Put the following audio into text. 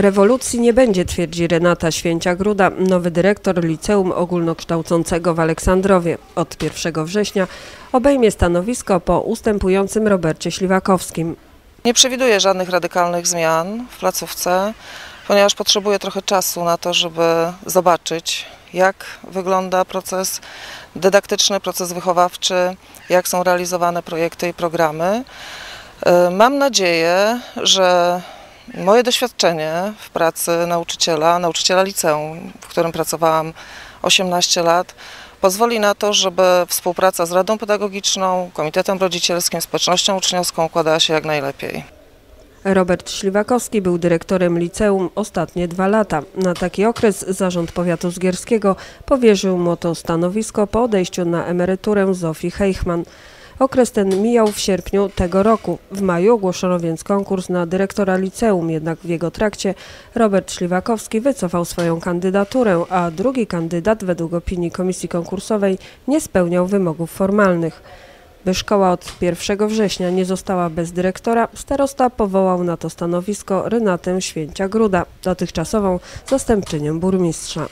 Rewolucji nie będzie, twierdzi Renata Święcia-Gruda, nowy dyrektor Liceum Ogólnokształcącego w Aleksandrowie. Od 1 września obejmie stanowisko po ustępującym Robercie Śliwakowskim. Nie przewiduję żadnych radykalnych zmian w placówce, ponieważ potrzebuję trochę czasu na to, żeby zobaczyć, jak wygląda proces dydaktyczny, proces wychowawczy, jak są realizowane projekty i programy. Mam nadzieję, że moje doświadczenie w pracy nauczyciela, nauczyciela liceum, w którym pracowałam 18 lat, pozwoli na to, żeby współpraca z Radą Pedagogiczną, Komitetem Rodzicielskim, społecznością uczniowską układała się jak najlepiej. Robert Śliwakowski był dyrektorem liceum ostatnie dwa lata. Na taki okres zarząd powiatu zgierskiego powierzył mu to stanowisko po odejściu na emeryturę Zofii Heichmann. Okres ten mijał w sierpniu tego roku. W maju ogłoszono więc konkurs na dyrektora liceum, jednak w jego trakcie Robert Śliwakowski wycofał swoją kandydaturę, a drugi kandydat według opinii komisji konkursowej nie spełniał wymogów formalnych. By szkoła od 1 września nie została bez dyrektora, starosta powołał na to stanowisko Renatę Święcia-Gruda, dotychczasową zastępczynię burmistrza.